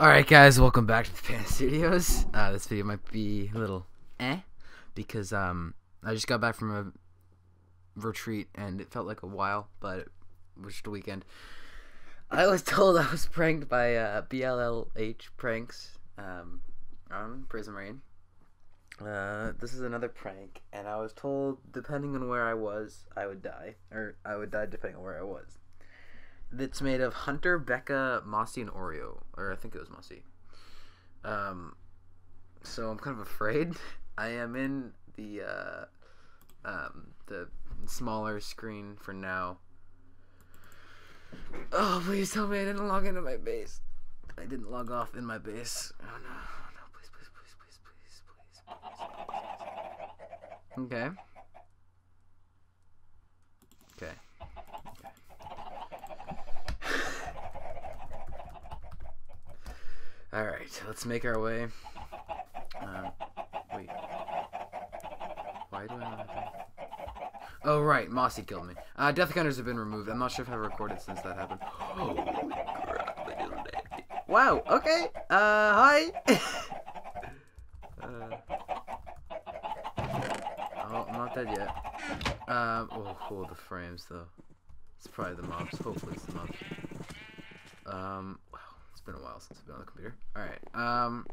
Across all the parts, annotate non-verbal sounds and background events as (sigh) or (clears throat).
Alright guys, welcome back to the PantStudios. Uh, this video might be a little eh, because um, I just got back from a retreat and it felt like a while, but it was just a weekend. I was (laughs) told I was pranked by uh, BLLH Pranks um, on Prismarine. Uh, this is another prank, and I was told depending on where I was, I would die, or I would die depending on where I was that's made of Hunter, Becca, Mossy, and Oreo, or I think it was Mossy. Um, so I'm kind of afraid. (laughs) I am in the uh, um, the smaller screen for now. Oh, please tell me I didn't log into my base. I didn't log off in my base. Oh no, no, please, please, please, please, please, please. Okay. Okay. Let's make our way. Uh, wait. Why do I not have Oh, right. Mossy killed me. Uh, death counters have been removed. I'm not sure if I've recorded since that happened. (gasps) Holy crap. Wow. Okay. Uh, hi. (laughs) uh, oh, I'm not dead yet. Um, oh, oh, the frames, though. It's probably the mobs. Hopefully it's the mobs. Um. It's been a while since I've been on the computer. Alright, um...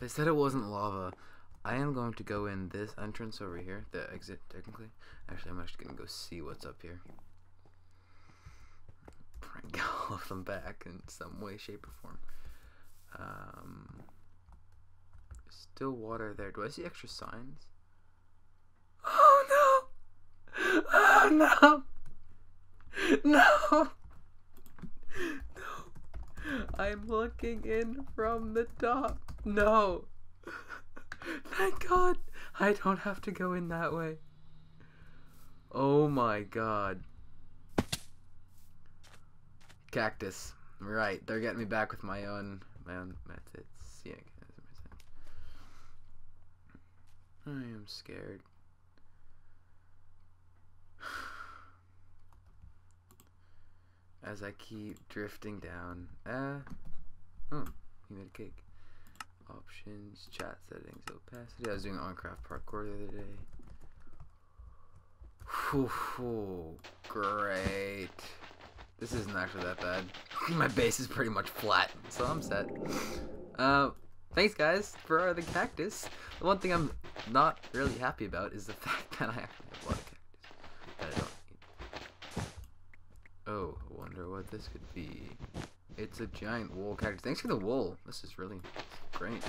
They said it wasn't lava. I am going to go in this entrance over here, the exit, technically. Actually, I'm actually going to go see what's up here. Prank (laughs) all of them back in some way, shape, or form. Um, still water there. Do I see extra signs? (gasps) Oh no! (laughs) Oh no! (laughs) No! No! I'm looking in from the top. No! (laughs) Thank God! I don't have to go in that way. Oh my god. Cactus. Right, they're getting me back with my own my own methods. Yeah, I am scared. As I keep drifting down. Uh, oh, he made a cake. Options, chat settings, opacity. I was doing OnCraft parkour the other day. Whew, great. This isn't actually that bad. (laughs) My base is pretty much flat, so I'm set. Uh, thanks guys for the cactus. The one thing I'm not really happy about is the (laughs) fact that I actually have a lot of cactus that I don't Oh, I wonder what this could be. It's a giant wool cactus. Thanks for the wool. This is really great.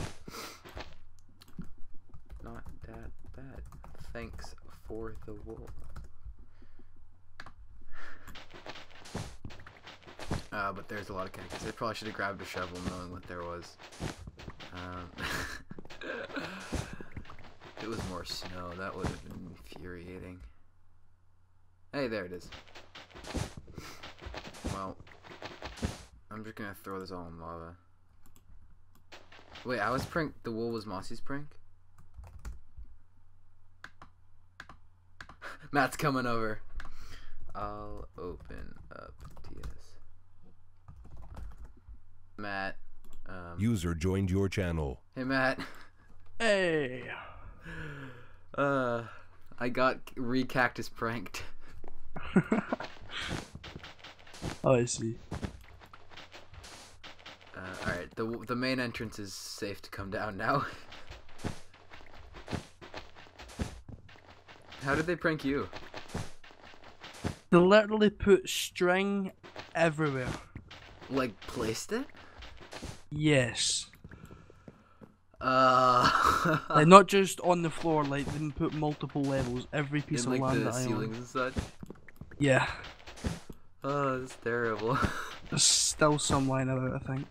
Not that bad. Thanks for the wool. Uh, but there's a lot of cactus. I probably should have grabbed a shovel knowing what there was. Um, (laughs) it was more snow, that would have been infuriating. Hey, there it is. Well, I'm just gonna throw this all in lava. Wait, I was prank. The wool was Mossy's prank. (laughs) Matt's coming over. I'll open up TS. Matt. Um, User joined your channel. Hey, Matt. Hey. Uh, I got re-cactus pranked. (laughs) oh, I see. The the main entrance is safe to come down now. (laughs) How did they prank you? They literally put string everywhere. Like placed it? Yes. Uh. (laughs) like not just on the floor, like they put multiple levels, every piece in, of like, land the that I ceilings own. and such. Yeah. Oh, that's terrible. (laughs) There's still some lying about, I think.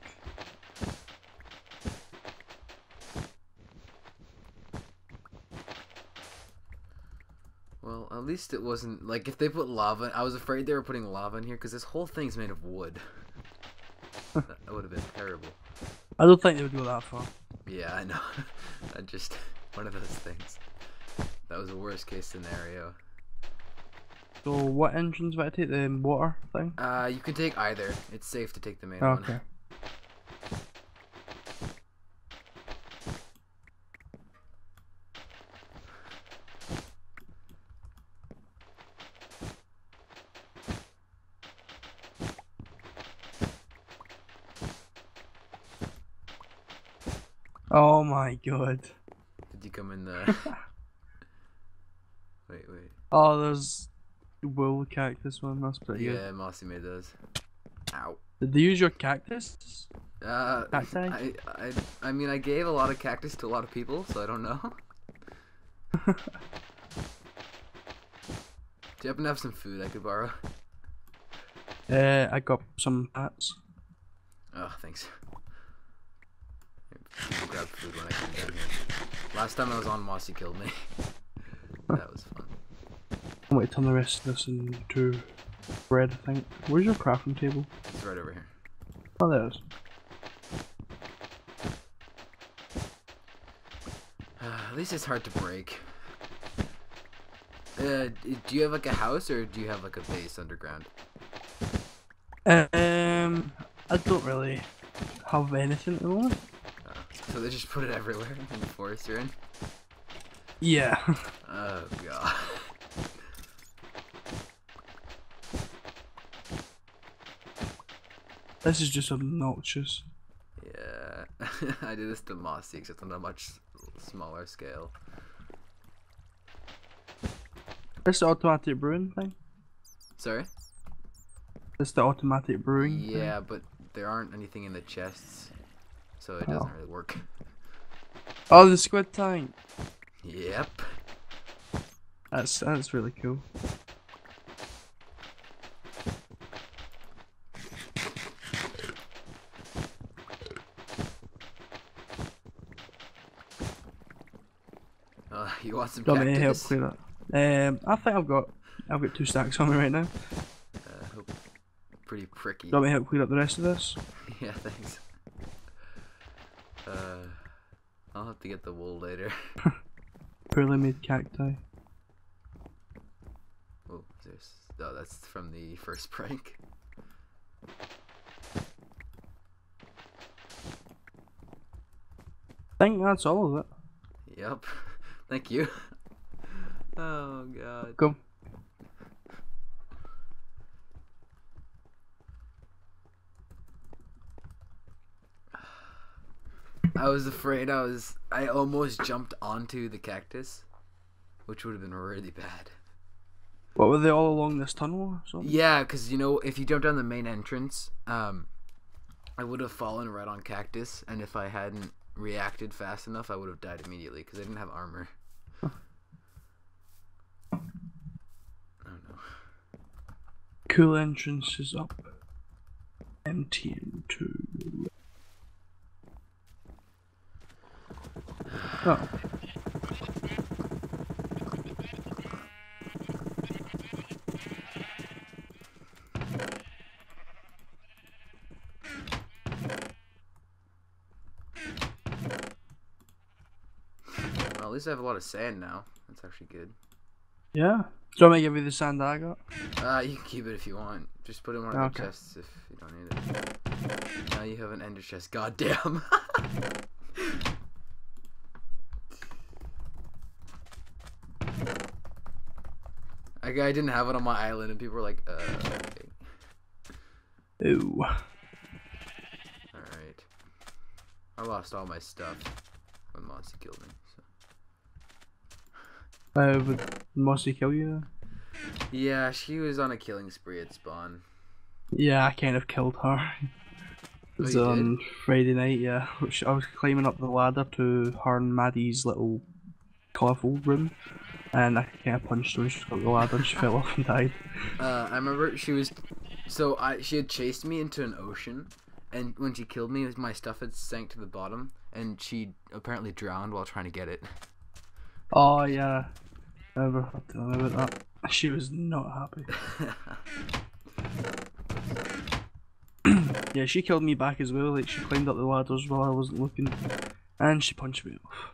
Well, at least it wasn't like if they put lava. I was afraid they were putting lava in here because this whole thing's made of wood. (laughs) that would have been terrible. I don't think they would go that far. Yeah, I know. (laughs) I just (laughs) one of those things. That was a worst case scenario. So what entrance do I take? The water thing? Uh, you can take either. It's safe to take the main Okay. one. Oh my god. Did you come in there? (laughs) wait, wait. Oh, there's wool cactus one. That's pretty good. Yeah, Mossy made those. Ow. Did they use your cactus? Uh, Cacti? I, I, I mean, I gave a lot of cactus to a lot of people, so I don't know. (laughs) Do you happen to have some food I could borrow? Uh, I got some bats. Oh, thanks. I'll grab food when I come down here. Last time I was on, Mossy killed me. (laughs) that was fun. I'm going to turn the rest of this into bread, I think. Where's your crafting table? It's right over here. Oh, there it is. (sighs) At least it's hard to break. Uh, do you have like a house or do you have like a base underground? Um, I don't really have anything at the moment. So they just put it everywhere in the forest you're in? Yeah. Oh god. this is just obnoxious. Yeah, (laughs) I do this to Mossy, except on a much smaller scale. This automatic brewing thing? Sorry? This the automatic brewing thing? Yeah, but there aren't anything in the chests, so it Oh. doesn't really work. (laughs) Oh, the squid tank. Yep. That's that's really cool. Uh, you want some Got me help clear that. Um, I think I've got I've got two stacks on me right now. Uh, pretty pricky. Got me help clear up the rest of this. (laughs) yeah, thanks. Uh, I'll have to get the wool later. (laughs) Made cacti. Oh, there's. Oh, that's from the first prank. I think that's all of it. Yep. (laughs) Thank you. (laughs) Oh god. Go. I was afraid I was. I almost jumped onto the cactus, which would have been really bad. What were they all along this tunnel or something? Yeah, because you know, if you jump down the main entrance, um, I would have fallen right on cactus, and if I hadn't reacted fast enough, I would have died immediately because I didn't have armor. Oh no. Cool entrance is up. MTN2. Oh. Well, at least I have a lot of sand now. That's actually good. Yeah. Do you want me to give you the sand I got? Uh, you can keep it if you want. Just put it in one of the chests if you don't need it. Now you have an ender chest. Goddamn. (laughs) I, I didn't have it on my island, and people were like, uh, okay. Ooh. Alright. I lost all my stuff when Mossy killed me. So. Uh, would Mossy kill you? Yeah, she was on a killing spree at spawn. Yeah, I kind of killed her. It was Oh, on Friday night, yeah. Which I was climbing up the ladder to her and Maddy's little colourful room, and I kind of punched her when she got the ladder and she fell off and died. (laughs) Uh, I remember she was, so I she had chased me into an ocean, and when she killed me, my stuff had sank to the bottom, and she apparently drowned while trying to get it. Oh yeah, I never had to about that. She was not happy. (laughs) (clears throat) yeah, she killed me back as well. Like she climbed up the ladders while I wasn't looking, and she punched me off.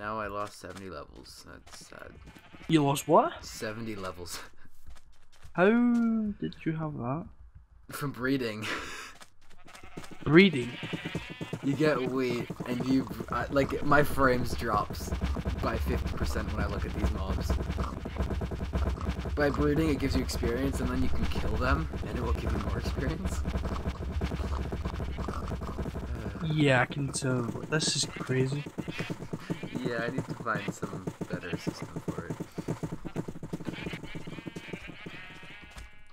Now I lost 70 levels. That's sad. You lost what? 70 levels (laughs) How did you have that? from breeding. Breeding. You get wheat, and you uh, like my frames drops by 50% when I look at these mobs. By breeding, it gives you experience, and then you can kill them, and it will give you more experience. Yeah, I can tell. This is crazy. Yeah, I need to find some better system for it.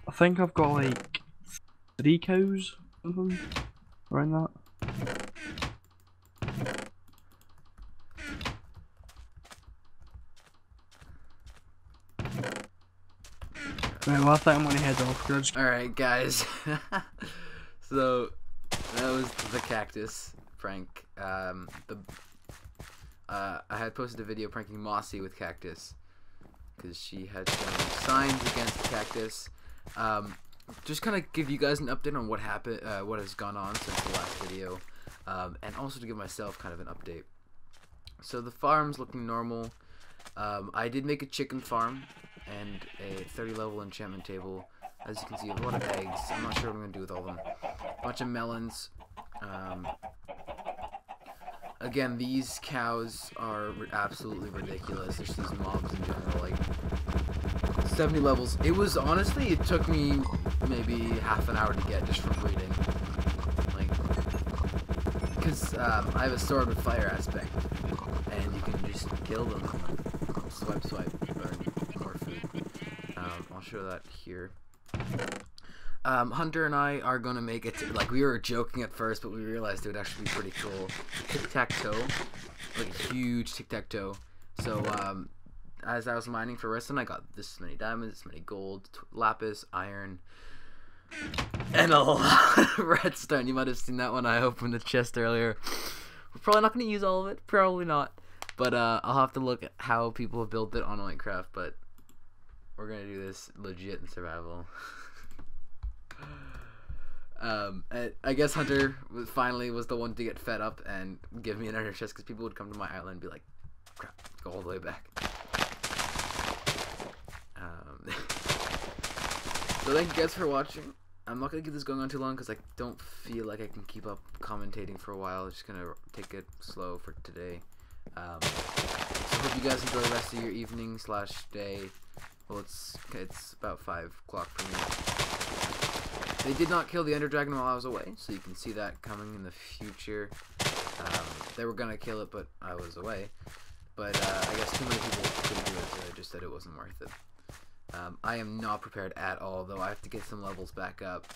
I think I've got like three cows, something around that. Right, well, I think I'm gonna head off. 'cause I just- All right, guys. (laughs) so that was the cactus prank. Um, the uh, I had posted a video pranking Mossy with cactus because she had signs against cactus. Um, just kind of give you guys an update on what happened, uh, what has gone on since the last video, um, and also to give myself kind of an update. So the farm's looking normal. Um, I did make a chicken farm and a 30 level enchantment table. As you can see, a lot of eggs. I'm not sure what I'm gonna do with all of them. A bunch of melons. Um, again, these cows are absolutely ridiculous. There's these mobs in general, like 70 levels. It was honestly, it took me maybe half an hour to get just from breeding. Like, because um, I have a sword with fire aspect, and you can just kill them. Swipe, swipe, burn more food. Um, I'll show that here. Um, Hunter and I are gonna make it. Like we were joking at first, but we realized it would actually be pretty cool. Tic tac toe, like a huge tic tac toe. So um, as I was mining for redstone, I got this many diamonds, this many gold, lapis, iron, and a (laughs) lot of redstone. You might have seen that when I opened the chest earlier. We're probably not gonna use all of it. Probably not. But uh, I'll have to look at how people have built it on Minecraft. But we're gonna do this legit in survival. (laughs) um, I, guess Hunter finally was the one to get fed up and give me an ender chest because people would come to my island and be like, "Crap, go all the way back." Um, (laughs) so thank you guys for watching. I'm not gonna keep this going on too long because I don't feel like I can keep up commentating for a while. I'm just gonna take it slow for today. Um, so hope you guys enjoy the rest of your evening slash day. Well, it's it's about five o'clock for me. They did not kill the Ender Dragon while I was away, so you can see that coming in the future. Um, they were gonna kill it, but I was away. But uh, I guess too many people couldn't do it, so they just said it wasn't worth it. Um, I am not prepared at all, though. I have to get some levels back up.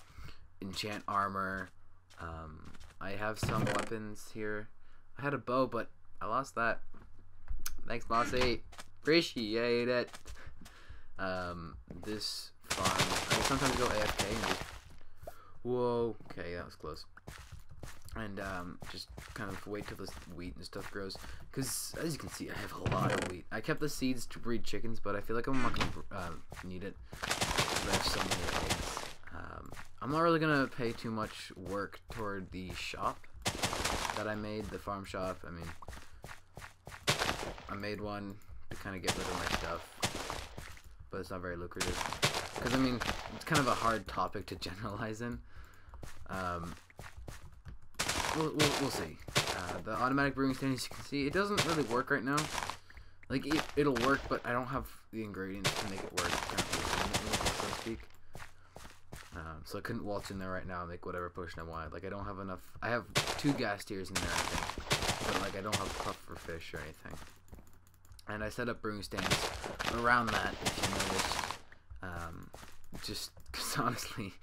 Enchant armor. Um, I have some weapons here. I had a bow, but I lost that. Thanks, Mossy. Appreciate it. Um, this farm. I sometimes go AFK and just. Whoa. Okay, that was close. And um, just kind of wait till this wheat and stuff grows. Because as you can see, I have a lot of wheat. I kept the seeds to breed chickens, but I feel like I'm not gonna uh, need it. I have so many eggs. Um, I'm not really gonna pay too much work toward the shop that I made, the farm shop. I mean, I made one to kind of get rid of my stuff, but it's not very lucrative. Because I mean, it's kind of a hard topic to (laughs) generalize in. Um, we'll, we'll, we'll see. Uh, the automatic brewing stand, as you can see, it doesn't really work right now. Like, it, it'll work, but I don't have the ingredients to make it work, so to speak. Um, so I couldn't waltz in there right now and make whatever potion I wanted. Like, I don't have enough. I have two Ghast tears in there, I think. But, like, I don't have pufferfish or anything. And I set up brewing stands around that, if you noticed. Um, just (laughs) because, honestly,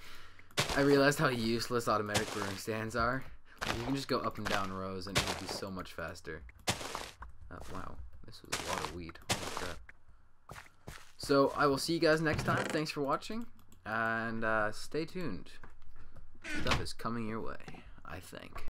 I realized how useless automatic brewing stands are. Like, you can just go up and down rows and it would be so much faster. Oh, wow. This was a lot of weed. Holy crap. So, I will see you guys next time. Thanks for watching. And uh, stay tuned. Stuff is coming your way, I think.